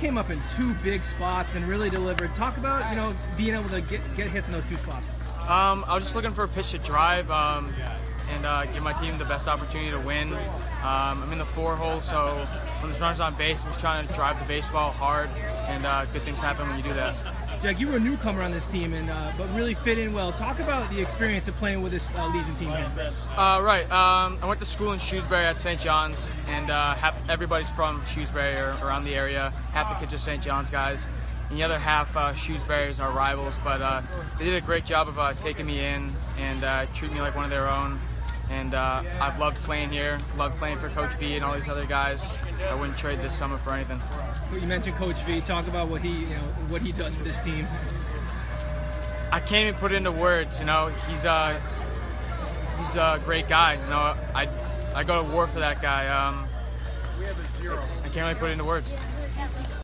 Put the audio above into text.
came up in two big spots and really delivered. Talk about you know being able to get get hits in those two spots. Um, I was just looking for a pitch to drive um, and uh, give my team the best opportunity to win. Um, I'm in the four hole, so when there's runners on base, I'm just trying to drive the baseball hard, and uh, good things happen when you do that. Jack, you were a newcomer on this team, and uh, but really fit in well. Talk about the experience of playing with this uh, Legion team. Uh, right. Um, I went to school in Shrewsbury at St. John's, and uh, half, everybody's from Shrewsbury or around the area. Half the kids are St. John's guys, and the other half uh, Shrewsbury's are rivals. But uh, they did a great job of uh, taking me in and treating me like one of their own. And uh, I've loved playing here, loved playing for Coach V and all these other guys. I wouldn't trade this summer for anything. You mentioned Coach V. Talk about what he you know what he does for this team. I can't even put it into words. You know, he's a he's a great guy. You know, I I go to war for that guy. Um, I can't really put it into words.